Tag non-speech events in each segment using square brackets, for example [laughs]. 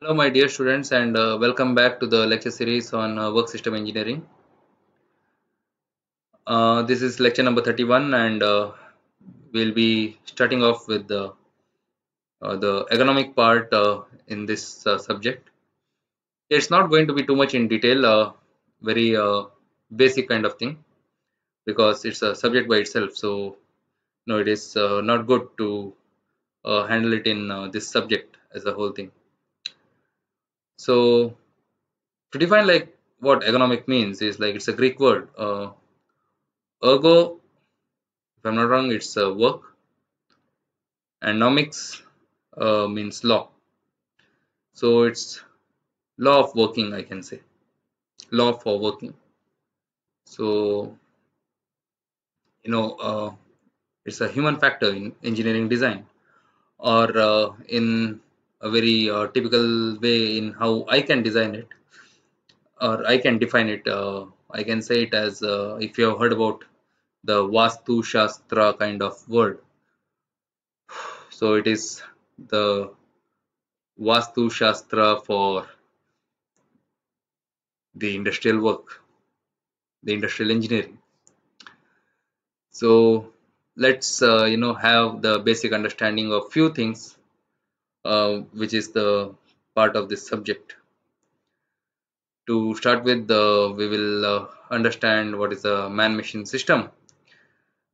Hello, my dear students, and uh, welcome back to the lecture series on uh, work system engineering. Uh, this is lecture number 31, and uh, we'll be starting off with the uh, the ergonomic part uh, in this subject. It's not going to be too much in detail, very basic kind of thing, because it's a subject by itself. So, no, it is not good to handle it in this subject as a whole thing so to define like what ergonomic means is like it's a greek word. Uh, ergo if i'm not wrong it's uh, work. And nomics uh, means law. So it's law of working i can say. Law for working. So you know uh, it's a human factor in engineering design. Or uh, in a very uh, typical way in how I can design it or I can define it. Uh, I can say it as uh, if you have heard about the Vastu Shastra kind of word. So it is the Vastu Shastra for the industrial work, the industrial engineering. So let's uh, you know have the basic understanding of few things uh, which is the part of this subject. To start with, uh, we will uh, understand what is a man-machine system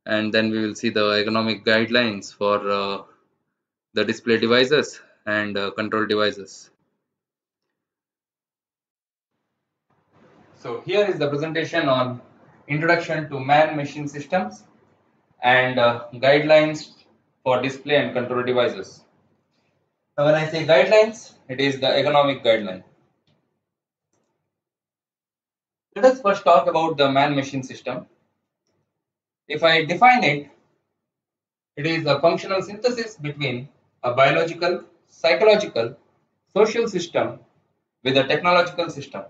and then we will see the ergonomic guidelines for uh, the display devices and uh, control devices. So here is the presentation on introduction to man-machine systems and uh, guidelines for display and control devices. Now when I say guidelines, it is the ergonomic guideline. Let us first talk about the man-machine system. If I define it, it is a functional synthesis between a biological, psychological, social system with a technological system.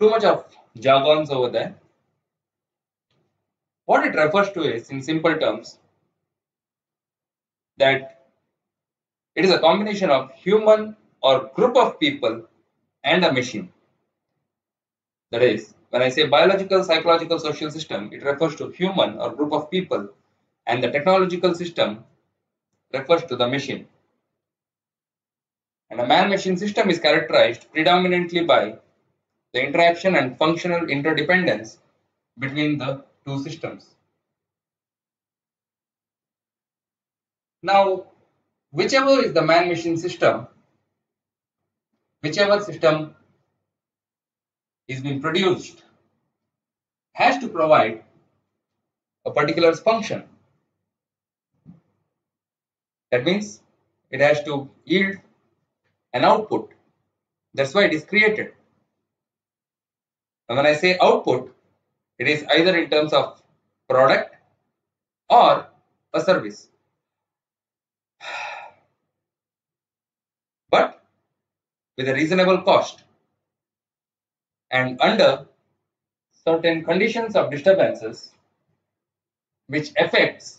Too much of jargons over there. What it refers to is, in simple terms, that it is a combination of human or group of people and a machine. That is, when I say biological, psychological, social system, it refers to human or group of people and the technological system refers to the machine. And a man-machine system is characterized predominantly by the interaction and functional interdependence between the two systems. Now, whichever is the man machine system, whichever system is being produced has to provide a particular function. That means it has to yield an output. That's why it is created. And when I say output, it is either in terms of product or a service. But with a reasonable cost and under certain conditions of disturbances which affects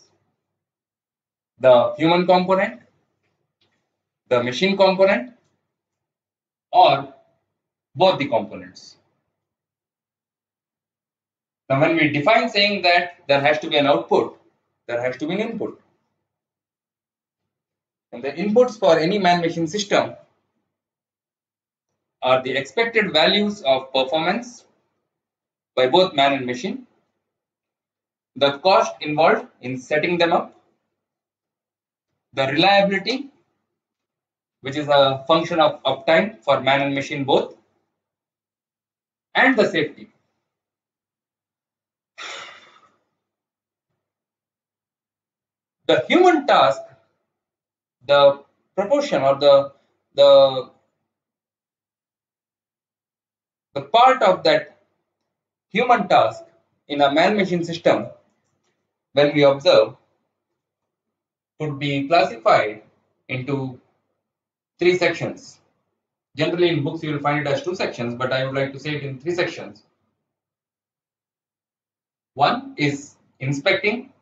the human component, the machine component or both the components. Now when we define saying that there has to be an output, there has to be an input. The inputs for any man-machine system are the expected values of performance by both man and machine, the cost involved in setting them up, the reliability, which is a function of uptime for man and machine both, and the safety. The human task the proportion or the the the part of that human task in a man-machine system when we observe could be classified into three sections. Generally in books you will find it as two sections but I would like to say it in three sections. One is inspecting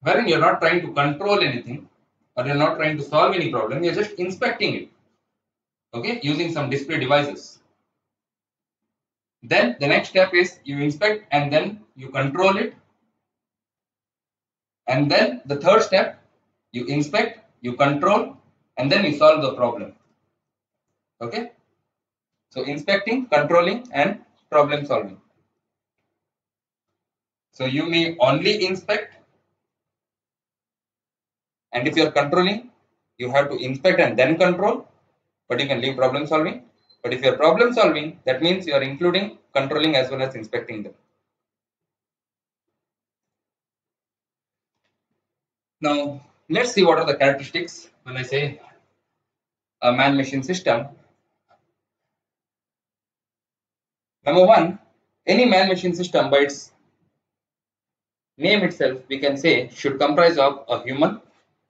wherein you are not trying to control anything or you're not trying to solve any problem, you're just inspecting it. Okay, using some display devices. Then the next step is you inspect and then you control it. And then the third step, you inspect, you control, and then you solve the problem. Okay. So inspecting, controlling, and problem solving. So you may only inspect, and if you are controlling, you have to inspect and then control, but you can leave problem solving. But if you are problem solving, that means you are including controlling as well as inspecting them. Now, let's see what are the characteristics when I say a man-machine system. Number one, any man-machine system by its name itself, we can say should comprise of a human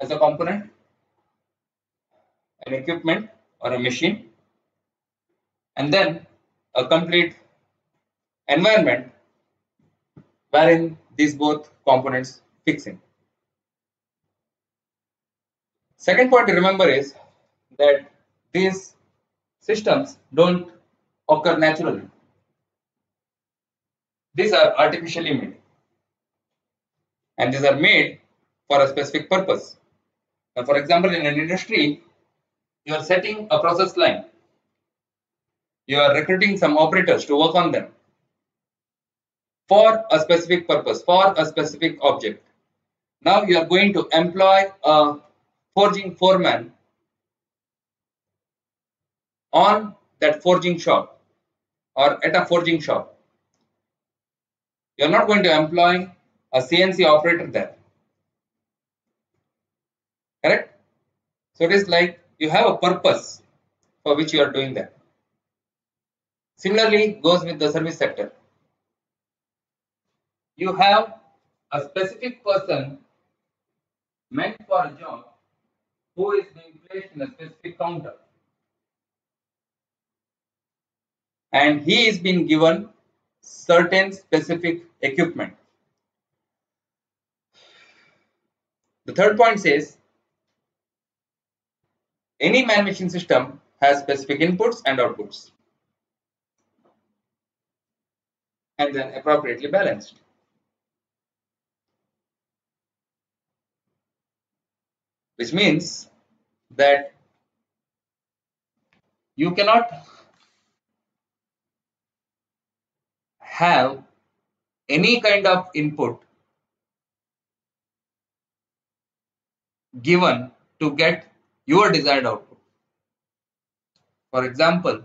as a component, an equipment or a machine, and then a complete environment wherein these both components fix in. Second point to remember is that these systems don't occur naturally. These are artificially made and these are made for a specific purpose. Now, for example, in an industry, you are setting a process line. You are recruiting some operators to work on them for a specific purpose, for a specific object. Now you are going to employ a forging foreman on that forging shop or at a forging shop. You are not going to employ a CNC operator there. Correct? So it is like you have a purpose for which you are doing that. Similarly, goes with the service sector. You have a specific person meant for a job who is being placed in a specific counter. And he is being given certain specific equipment. The third point says any man machine system has specific inputs and outputs and then appropriately balanced. Which means that you cannot have any kind of input given to get your desired output. For example,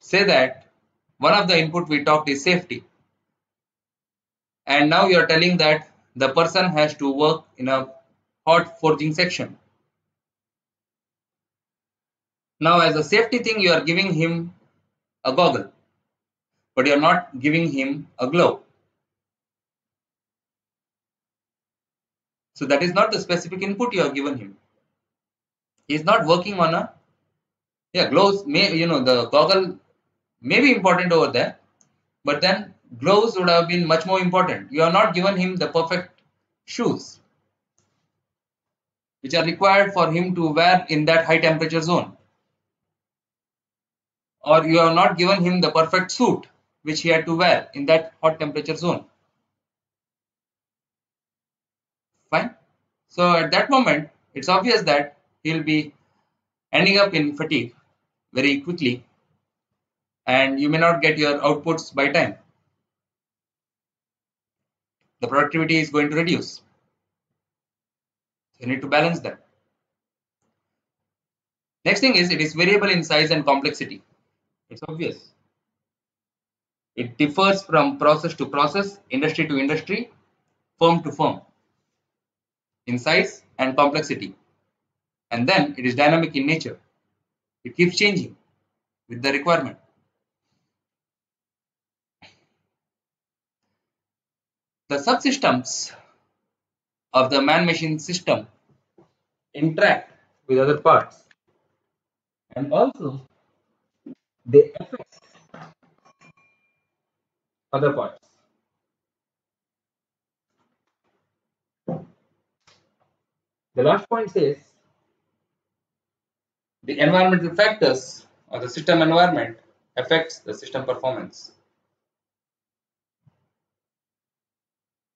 say that one of the input we talked is safety. And now you are telling that the person has to work in a hot forging section. Now as a safety thing you are giving him a goggle but you are not giving him a glove. So that is not the specific input you have given him. Is not working on a yeah gloves may you know the goggle may be important over there, but then gloves would have been much more important. You have not given him the perfect shoes which are required for him to wear in that high temperature zone. Or you have not given him the perfect suit which he had to wear in that hot temperature zone. Fine. So at that moment, it's obvious that he'll be ending up in fatigue very quickly and you may not get your outputs by time. The productivity is going to reduce. You need to balance that. Next thing is it is variable in size and complexity. It's obvious. It differs from process to process, industry to industry, firm to firm in size and complexity. And then it is dynamic in nature. It keeps changing with the requirement. The subsystems of the man-machine system interact with other parts and also they affect other parts. The last point says the environmental factors or the system environment affects the system performance.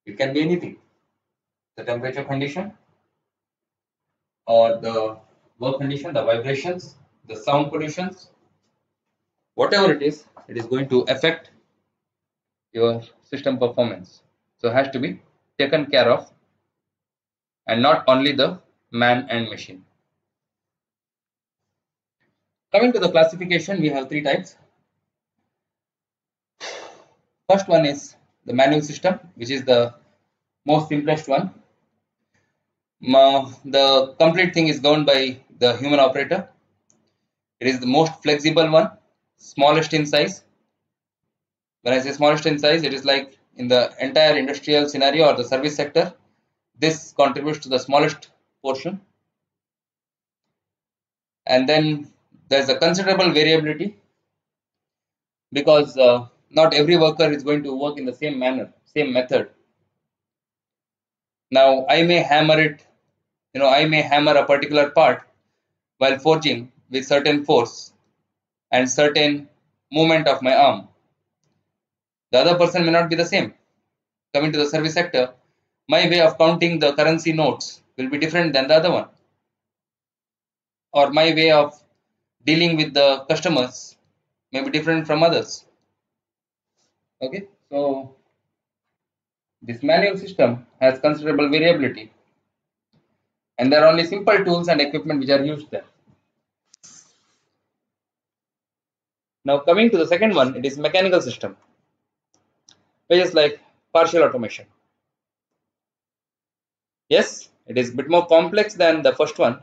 It can be anything. The temperature condition or the work condition, the vibrations, the sound pollutions, whatever it is, it is going to affect your system performance. So has to be taken care of and not only the man and machine. Coming to the classification, we have three types. First one is the manual system, which is the most simplest one. the complete thing is governed by the human operator. It is the most flexible one, smallest in size. When I say smallest in size, it is like in the entire industrial scenario or the service sector, this contributes to the smallest portion. And then there's a considerable variability because uh, not every worker is going to work in the same manner, same method. Now I may hammer it, you know, I may hammer a particular part while forging with certain force and certain movement of my arm. The other person may not be the same. Coming to the service sector, my way of counting the currency notes will be different than the other one. Or my way of dealing with the customers may be different from others. Okay, so this manual system has considerable variability and there are only simple tools and equipment which are used there. Now coming to the second one, it is mechanical system, which is like partial automation. Yes, it is a bit more complex than the first one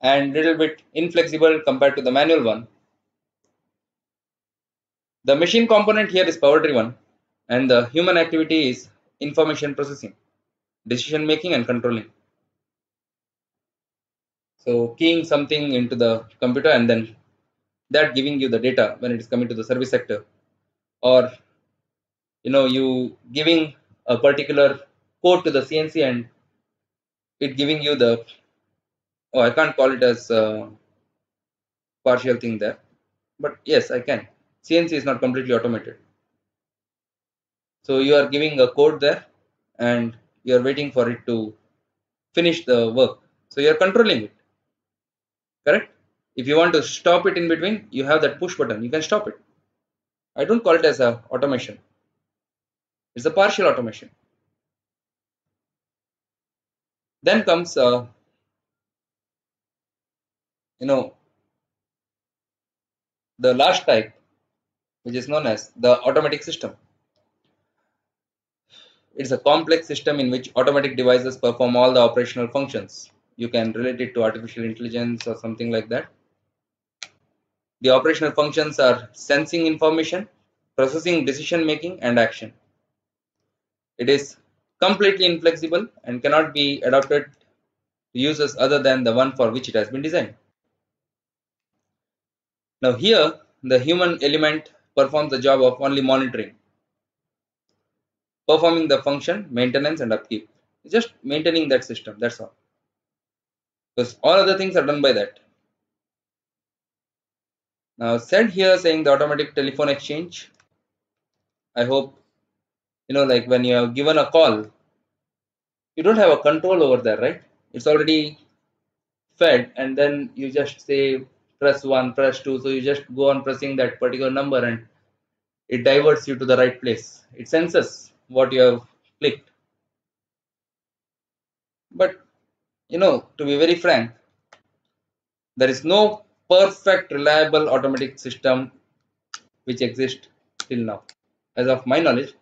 and little bit inflexible compared to the manual one. The machine component here is power driven and the human activity is information processing, decision making and controlling. So keying something into the computer and then that giving you the data when it is coming to the service sector or you know you giving a particular code to the CNC and it giving you the oh I can't call it as partial thing there. But yes I can. CNC is not completely automated. So you are giving a code there and you are waiting for it to finish the work. So you are controlling it. Correct? If you want to stop it in between you have that push button. You can stop it. I don't call it as a automation. It's a partial automation. Then comes uh, you know the last type which is known as the automatic system. It's a complex system in which automatic devices perform all the operational functions. You can relate it to artificial intelligence or something like that. The operational functions are sensing information processing decision making and action. It is completely inflexible and cannot be adapted to uses other than the one for which it has been designed. Now here, the human element performs the job of only monitoring, performing the function, maintenance and upkeep. Just maintaining that system, that's all. Because all other things are done by that. Now said here saying the automatic telephone exchange. I hope you know like when you have given a call you don't have a control over there right it's already fed and then you just say press 1 press 2 so you just go on pressing that particular number and it diverts you to the right place. It senses what you have clicked. But you know to be very frank there is no perfect reliable automatic system which exists till now as of my knowledge.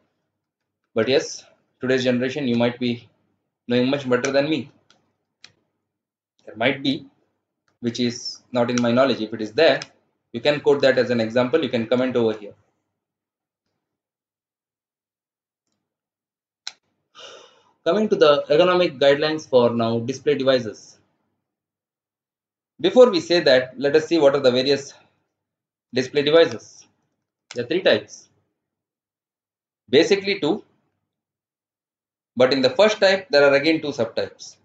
But yes, today's generation, you might be knowing much better than me. There might be, which is not in my knowledge. If it is there, you can quote that as an example. You can comment over here. Coming to the ergonomic guidelines for now display devices. Before we say that, let us see what are the various display devices. There are three types. Basically two, but in the first type, there are again two subtypes.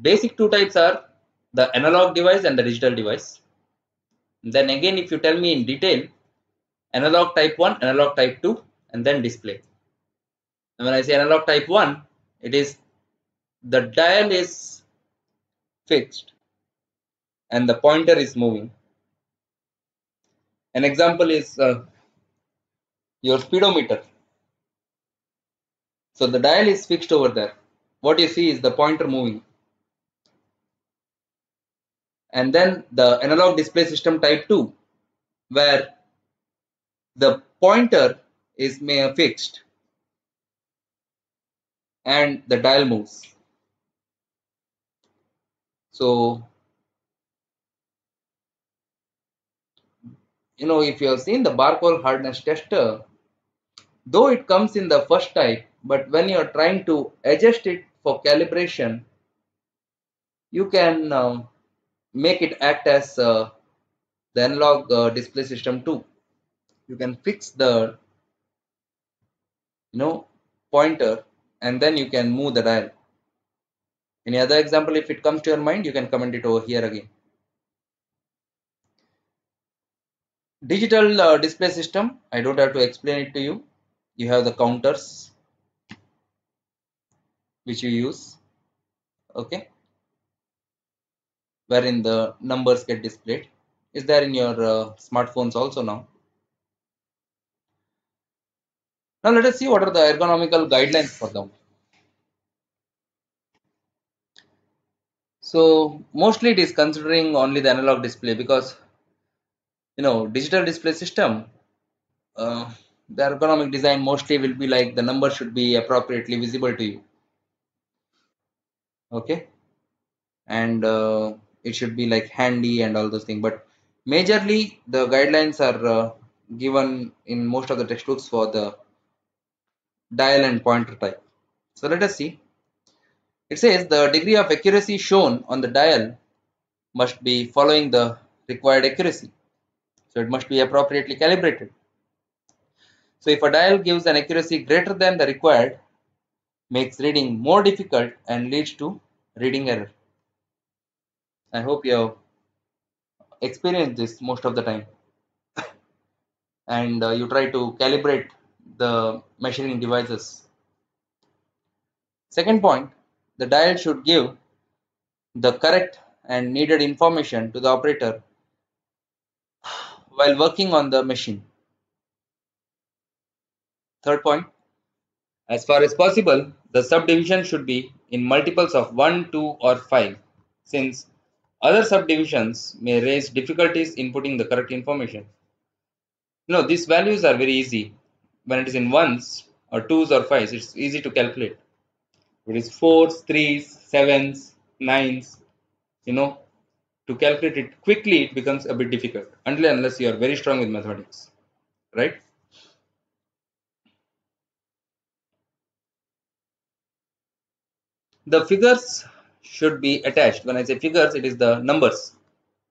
Basic two types are the analog device and the digital device. Then again, if you tell me in detail, analog type 1, analog type 2, and then display. And when I say analog type 1, it is the dial is fixed and the pointer is moving. An example is uh, your speedometer. So the dial is fixed over there. What you see is the pointer moving. And then the analog display system type 2, where the pointer is fixed and the dial moves. So, you know, if you have seen the Barcol hardness tester, though it comes in the first type, but when you are trying to adjust it for calibration, you can uh, make it act as uh, the analog uh, display system too. You can fix the you know pointer and then you can move the dial. Any other example if it comes to your mind, you can comment it over here again. Digital uh, display system, I don't have to explain it to you. You have the counters which you use, okay, wherein the numbers get displayed. Is there in your uh, smartphones also now? Now let us see what are the ergonomical guidelines for them. So mostly it is considering only the analog display because you know digital display system uh, the ergonomic design mostly will be like the number should be appropriately visible to you okay and uh, it should be like handy and all those things but majorly the guidelines are uh, given in most of the textbooks for the dial and pointer type. So let us see. It says the degree of accuracy shown on the dial must be following the required accuracy. So it must be appropriately calibrated. So if a dial gives an accuracy greater than the required, makes reading more difficult and leads to reading error. I hope you have experienced this most of the time. and uh, you try to calibrate the measuring devices. Second point, the dial should give the correct and needed information to the operator while working on the machine. Third point, as far as possible, the subdivision should be in multiples of 1, 2 or 5 since other subdivisions may raise difficulties in putting the correct information. You know, these values are very easy when it is in ones or twos or fives, it's easy to calculate. It is fours, threes, sevens, nines, you know, to calculate it quickly, it becomes a bit difficult until unless you are very strong with mathematics, right? The figures should be attached. When I say figures, it is the numbers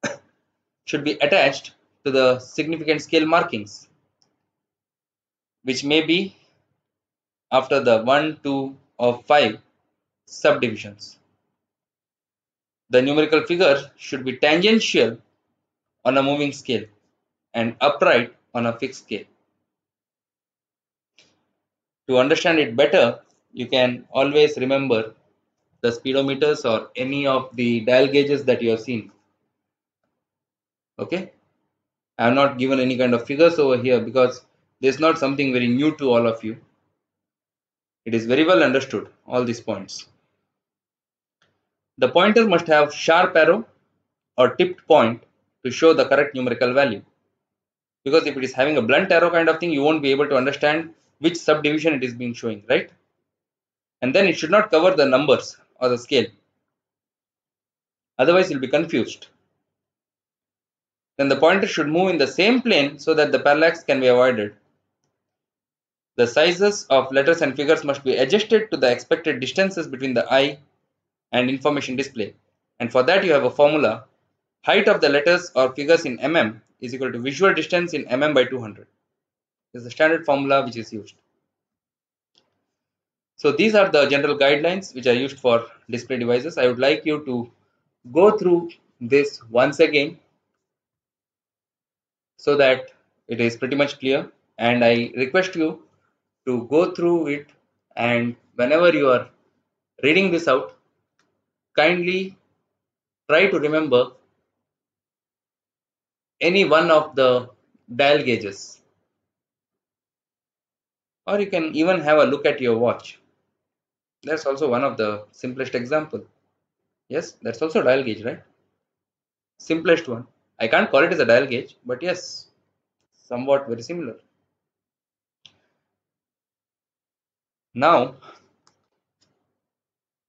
[laughs] should be attached to the significant scale markings which may be after the 1, 2 or 5 subdivisions. The numerical figure should be tangential on a moving scale and upright on a fixed scale. To understand it better, you can always remember the speedometers or any of the dial gauges that you have seen. Okay, I have not given any kind of figures over here because this is not something very new to all of you. It is very well understood, all these points. The pointer must have sharp arrow or tipped point to show the correct numerical value. Because if it is having a blunt arrow kind of thing, you won't be able to understand which subdivision it is being showing, right? And then it should not cover the numbers or the scale. Otherwise, you'll be confused. Then the pointer should move in the same plane so that the parallax can be avoided. The sizes of letters and figures must be adjusted to the expected distances between the eye and information display. And for that you have a formula. Height of the letters or figures in mm is equal to visual distance in mm by 200. This is the standard formula which is used. So these are the general guidelines which are used for display devices. I would like you to go through this once again so that it is pretty much clear. And I request you to go through it. And whenever you are reading this out kindly try to remember any one of the dial gauges. Or you can even have a look at your watch that's also one of the simplest example. Yes that's also dial gauge right? Simplest one. I can't call it as a dial gauge but yes somewhat very similar. Now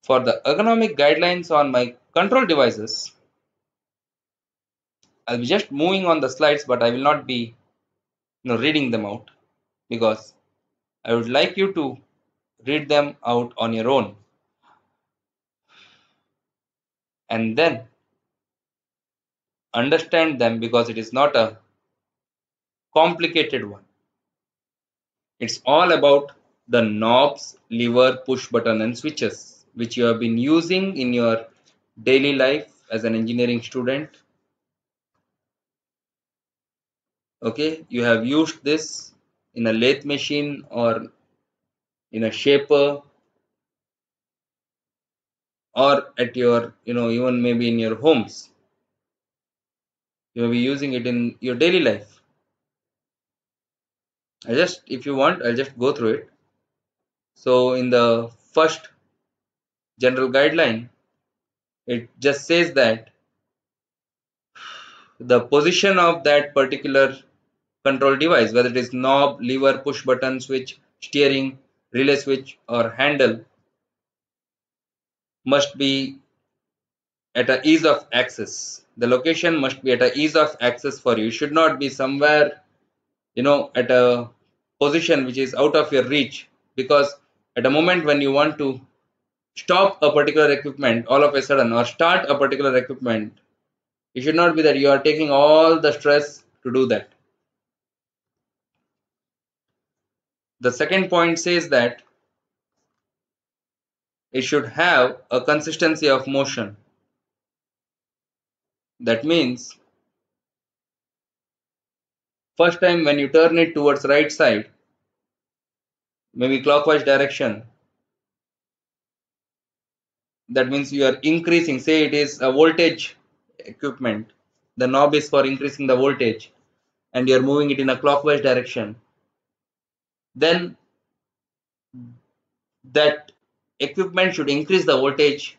for the ergonomic guidelines on my control devices i'll be just moving on the slides but i will not be you know reading them out because i would like you to read them out on your own and then understand them because it is not a complicated one. It's all about the knobs, lever, push button and switches which you have been using in your daily life as an engineering student. Okay, you have used this in a lathe machine or in a shaper uh, or at your you know even maybe in your homes. You will be using it in your daily life. I just if you want i'll just go through it. So in the first general guideline it just says that the position of that particular control device whether it is knob lever push button switch steering relay switch or handle must be at a ease of access. The location must be at a ease of access for you. It should not be somewhere you know at a position which is out of your reach because at a moment when you want to stop a particular equipment all of a sudden or start a particular equipment it should not be that you are taking all the stress to do that the second point says that it should have a consistency of motion. That means first time when you turn it towards right side, maybe clockwise direction, that means you are increasing, say it is a voltage equipment, the knob is for increasing the voltage and you are moving it in a clockwise direction, then that equipment should increase the voltage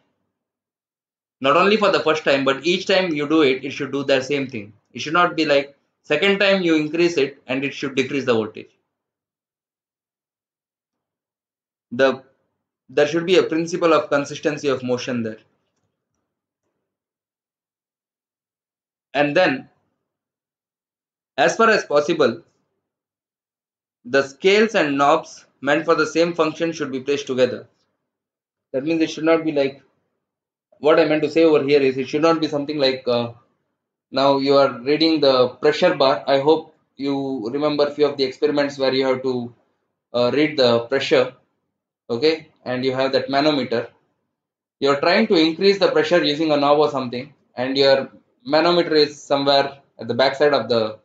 not only for the first time but each time you do it it should do the same thing. It should not be like second time you increase it and it should decrease the voltage. The there should be a principle of consistency of motion there. And then as far as possible the scales and knobs meant for the same function should be placed together. That means it should not be like what I meant to say over here is it should not be something like uh, now you are reading the pressure bar. I hope you remember few of the experiments where you have to uh, read the pressure okay? And you have that manometer. You're trying to increase the pressure using a knob or something and your manometer is somewhere at the back side of the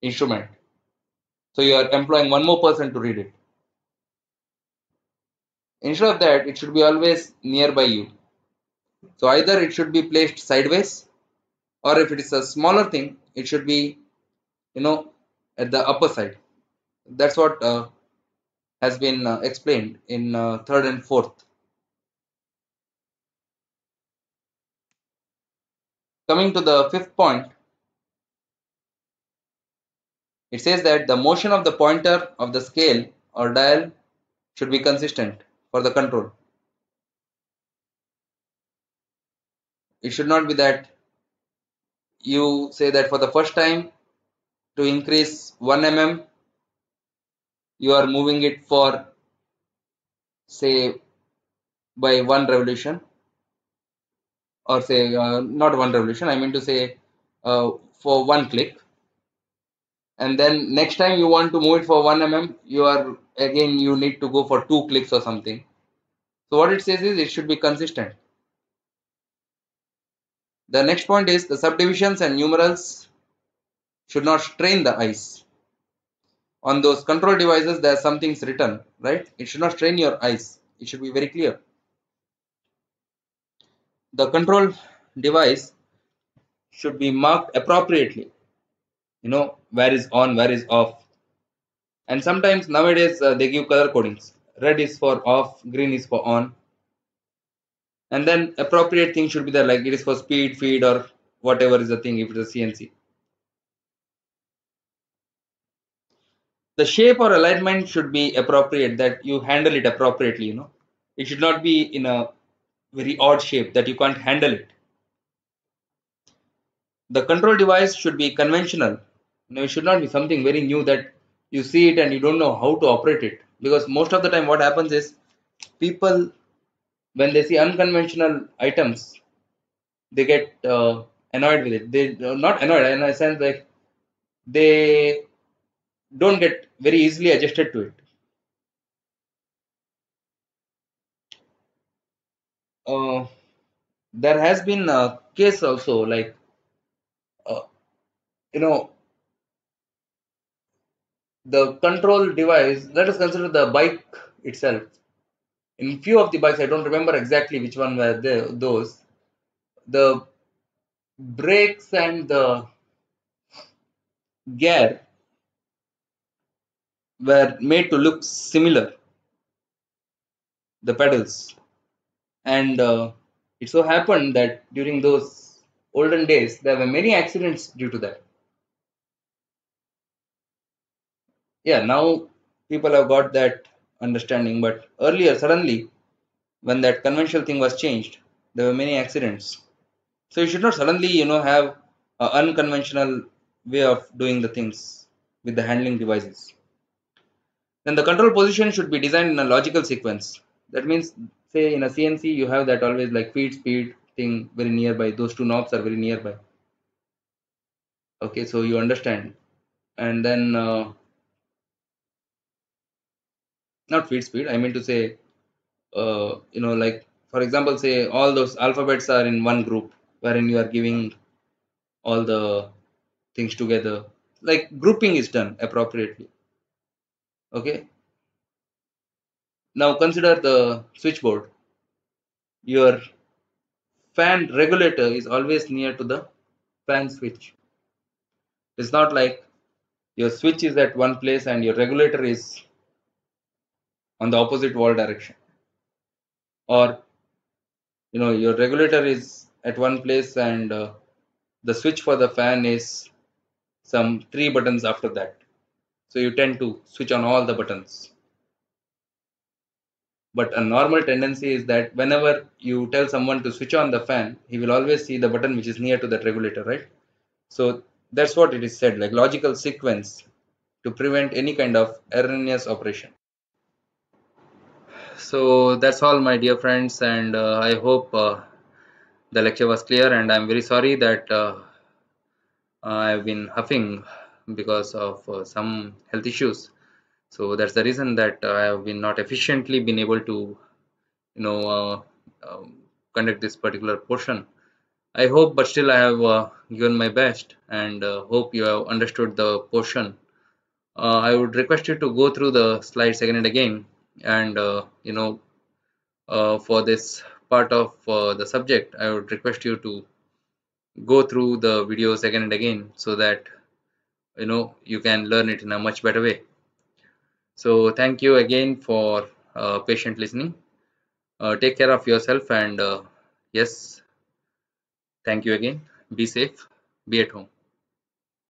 instrument so you are employing one more person to read it Instead of that, it should be always nearby you. So either it should be placed sideways or if it is a smaller thing, it should be, you know, at the upper side. That's what uh, has been uh, explained in uh, third and fourth. Coming to the fifth point, it says that the motion of the pointer of the scale or dial should be consistent for the control. It should not be that you say that for the first time to increase 1 mm you are moving it for say by one revolution or say uh, not one revolution I mean to say uh, for one click and then next time you want to move it for 1 mm you are again you need to go for two clicks or something. So what it says is it should be consistent. The next point is the subdivisions and numerals should not strain the eyes. On those control devices there are some things written right? It should not strain your eyes. It should be very clear. The control device should be marked appropriately you know where is on where is off. And sometimes nowadays uh, they give color codings. Red is for off green is for on. And then appropriate thing should be there like it is for speed feed or whatever is the thing if it is a cnc the shape or alignment should be appropriate that you handle it appropriately you know. It should not be in a very odd shape that you can't handle it. The control device should be conventional you know, it should not be something very new that you see it and you don't know how to operate it. Because most of the time what happens is people when they see unconventional items they get uh, annoyed with it. They uh, not annoyed in a sense like they don't get very easily adjusted to it. Uh, there has been a case also like uh, you know the control device let us consider the bike itself. In few of the bikes i don't remember exactly which one were there those. The brakes and the gear were made to look similar the pedals. And uh, it so happened that during those olden days there were many accidents due to that yeah now people have got that understanding but earlier suddenly when that conventional thing was changed there were many accidents. So you should not suddenly you know have an unconventional way of doing the things with the handling devices. Then the control position should be designed in a logical sequence. That means say in a cnc you have that always like feed speed thing very nearby. Those two knobs are very nearby. Okay so you understand. And then uh, not feed speed i mean to say uh, you know like for example say all those alphabets are in one group wherein you are giving all the things together. Like grouping is done appropriately. Okay? Now consider the switchboard. Your fan regulator is always near to the fan switch. It's not like your switch is at one place and your regulator is on the opposite wall direction. Or you know your regulator is at one place and uh, the switch for the fan is some three buttons after that. So you tend to switch on all the buttons. But a normal tendency is that whenever you tell someone to switch on the fan he will always see the button which is near to that regulator right? So that's what it is said like logical sequence to prevent any kind of erroneous operation so that's all my dear friends and uh, i hope uh, the lecture was clear and i'm very sorry that uh, i've been huffing because of uh, some health issues. So that's the reason that i have been not efficiently been able to you know uh, um, conduct this particular portion. I hope but still i have uh, given my best and hope you have understood the portion. I would request you to go through the slides again and again and uh, you know uh, for this part of uh, the subject I would request you to go through the videos again and again so that you know you can learn it in a much better way. So thank you again for uh, patient listening. Uh, take care of yourself and uh, yes thank you again. Be safe. Be at home